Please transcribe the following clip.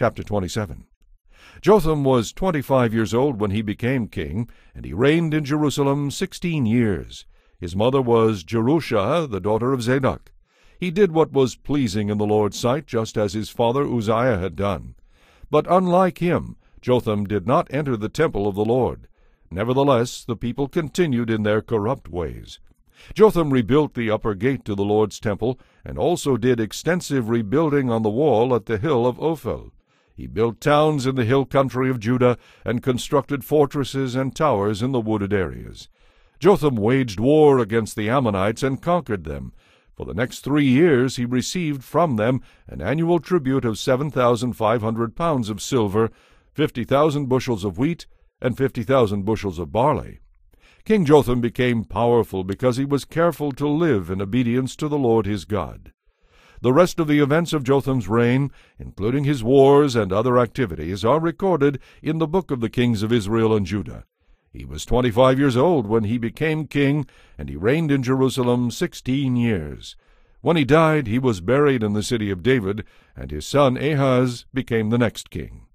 Chapter 27 Jotham was twenty-five years old when he became king, and he reigned in Jerusalem sixteen years. His mother was Jerusha, the daughter of Zadok. He did what was pleasing in the Lord's sight, just as his father Uzziah had done. But unlike him, Jotham did not enter the temple of the Lord. Nevertheless, the people continued in their corrupt ways. Jotham rebuilt the upper gate to the Lord's temple, and also did extensive rebuilding on the wall at the hill of Ophel. He built towns in the hill country of Judah, and constructed fortresses and towers in the wooded areas. Jotham waged war against the Ammonites and conquered them. For the next three years he received from them an annual tribute of seven thousand five hundred pounds of silver, fifty thousand bushels of wheat, and fifty thousand bushels of barley. King Jotham became powerful because he was careful to live in obedience to the Lord his God. The rest of the events of Jotham's reign, including his wars and other activities, are recorded in the book of the kings of Israel and Judah. He was twenty-five years old when he became king, and he reigned in Jerusalem sixteen years. When he died, he was buried in the city of David, and his son Ahaz became the next king.